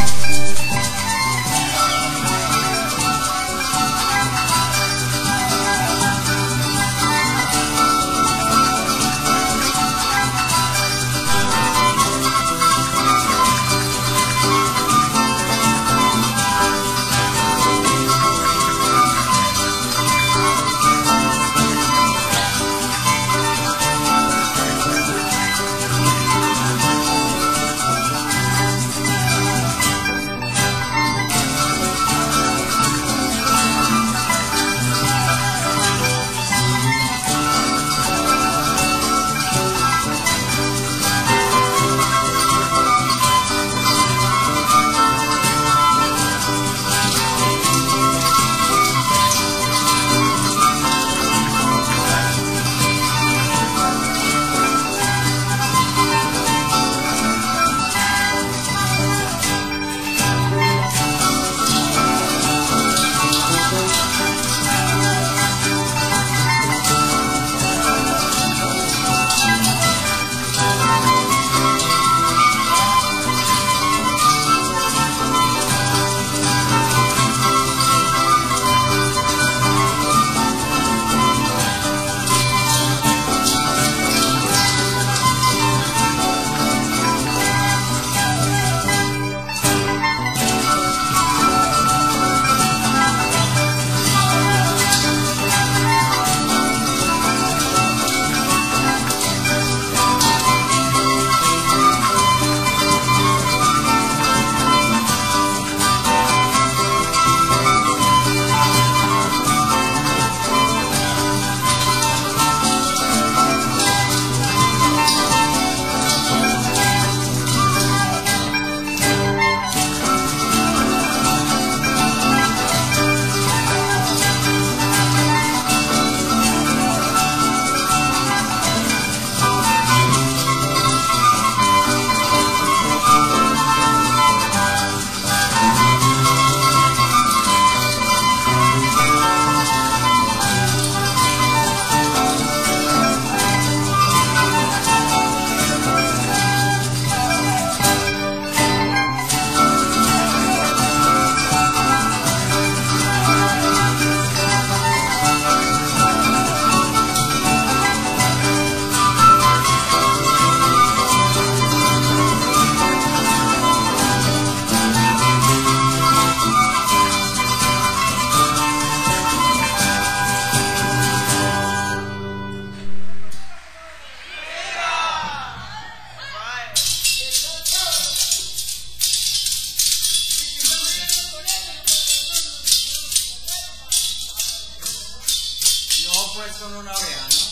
you pues con una oreja, ¿no?